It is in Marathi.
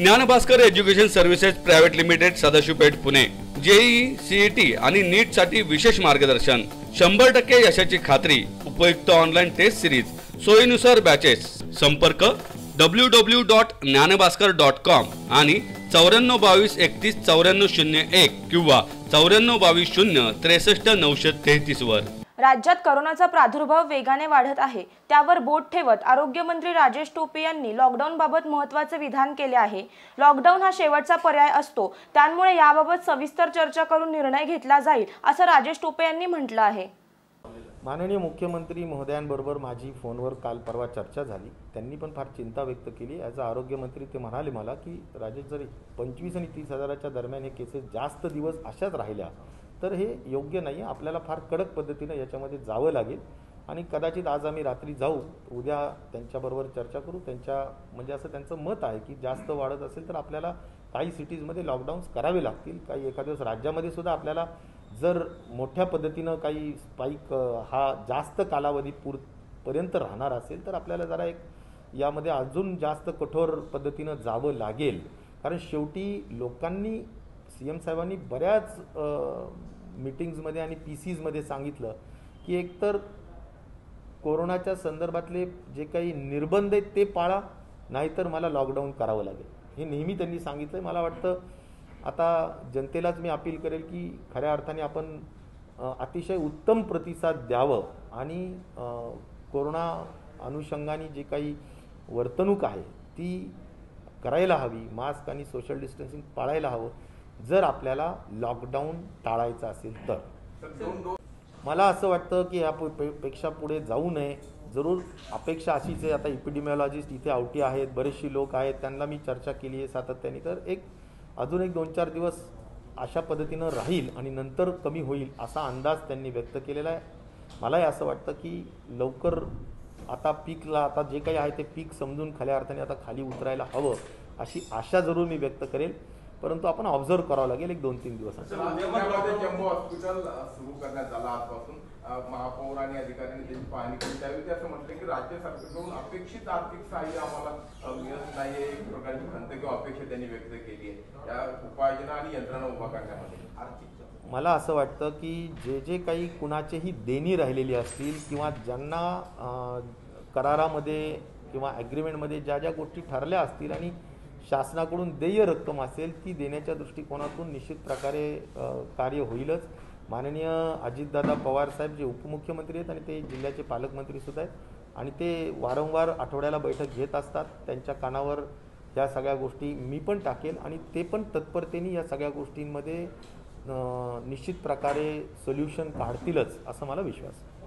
Gyanbhaskar education services private limited Sadashivpeth Pune. JEE CET आणि नीटसाठी विशेष मार्गदर्शन. शंभर टक्के यशाची खात्री. उपयुक्त ऑनलाईन टेस्ट सिरीज सोयीनुसार बॅचेस संपर्क W W dot Gyanbhaskar dot com आणि चौऱ्याण्णव बावीस एकतीस चौऱ्याण्णव शून्य एक किंवा चौऱ्याण्णव बावीस शून्य त्रेसष्ट नऊशे तेहतीस वर. राज्यात करोनाचा प्रादुर्भाव वेगाने वाढत आहे. त्यावर बोट ठेवत आरोग्यमंत्री राजेश टोपे यांनी लॉकडाऊनबाबत महत्त्वाचे विधान केले आहे. लॉकडाऊन हा शेवटचा पर्याय असतो. त्यामुळे याबाबत सविस्तर चर्चा करून निर्णय घेतला जाईल असं राजेश टोपे यांनी म्हटलं आहे. माननीय मुख्यमंत्री महोदयांबरोबर माझी फोनवर काल परवा चर्चा झाली. त्यांनी पण फार चिंता व्यक्त केली. ॲज अ आरोग्यमंत्री ते म्हणाले मला की राजेश जर पंचवीस आणि तीस हजाराच्या दरम्यान हे केसेस जास्त दिवस अशाच राहिल्या तर हे योग्य नाही आहे आपल्याला फार कडक पद्धतीनं याच्यामध्ये जावं लागेल. आणि कदाचित आज आम्ही रात्री जाऊ उद्या त्यांच्याबरोबर चर्चा करू. त्यांच्या म्हणजे असं त्यांचं मत आहे की जास्त वाढत असेल तर आपल्याला काही सिटीजमध्ये लॉकडाऊन्स करावे लागतील. काही एखाद्या दिवस राज्यामध्ये सुद्धा आपल्याला जर मोठ्या पद्धतीनं काही स्पाईक हा जास्त कालावधी पूर पर्यंत राहणार असेल तर आपल्याला जरा एक यामध्ये अजून जास्त कठोर पद्धतीनं जावं लागेल. कारण शेवटी लोकांनी सी एम साहेबांनी बऱ्याच मीटिंग्समध्ये आणि पी सीजमध्ये सांगितलं की एकतर कोरोनाच्या संदर्भातले जे काही निर्बंध आहेत ते पाळा नाहीतर मला लॉकडाऊन करावं लागेल. हे नेहमी त्यांनी सांगितलं आहे मला वाटतं आता जनतेलाच मी अपील करेल की खऱ्या अर्थाने आपण अतिशय उत्तम प्रतिसाद द्यावं आणि कोरोना अनुषंगाने जे काही वर्तणूक आहे ती करायला हवी मास्क आणि सोशल डिस्टन्सिंग पाळायला हवं. जर आपल्याला लॉकडाऊन टाळायचं असेल तर. मला असं वाटतं की या पेक्षा पुढे जाऊ नये. जरूर अपेक्षा अशीच आहे. आता इपिडिमिओलॉजिस्ट इथे आवटी आहेत बरेचशी लोक आहेत. त्यांना मी चर्चा केली आहे सातत्याने. तर एक अजून एक दोन चार दिवस अशा पद्धतीनं राहील आणि नंतर कमी होईल असा अंदाज त्यांनी व्यक्त केलेला आहे. मलाही असं वाटतं की लवकर आता पीकला आता जे काही आहे ते पीक समजून खऱ्या अर्थाने आता खाली उतरायला हवं अशी आशा जरूर मी व्यक्त करेल. परंतु आपण ऑब्झर्व करावं लागेल एक दोन तीन जम्बो हॉस्पिटल सुरू करण्यात आलं आजपासून. महापौर आणि अधिकाऱ्यांनी त्याची पाहणी केली. त्यावेळी ते असं म्हटलं की राज्य सरकारकडून अपेक्षित आर्थिक सहाय्य आम्हाला मिळत नाही एक प्रकारची खंत किंवा अपेक्षा त्यांनी व्यक्त केली आहे. त्या उपाययोजना आणि यंत्रणा उभा करण्यामध्ये. आर्थिक मला असं वाटतं की जे जे काही कुणाचेही देणी राहिलेली असतील किंवा ज्यांना करारामध्ये किंवा ॲग्रीमेंटमध्ये ज्या ज्या गोष्टी ठरल्या असतील आणि शासनाकडून देय रक्कम असेल ती देण्याच्या दृष्टिकोनातून निश्चित प्रकारे कार्य होईलच. माननीय अजितदादा पवार साहेब जे उपमुख्यमंत्री आहेत आणि ते जिल्ह्याचे पालकमंत्री सुद्धा आहेत आणि ते वारंवार आठवड्याला बैठक घेत असतात त्यांच्या कानावर या सगळ्या गोष्टी मी पण टाकेल आणि ते पण तत्परतेने या सगळ्या गोष्टींमध्ये निश्चित प्रकारे सोल्युशन काढतीलच असा मला विश्वास आहे.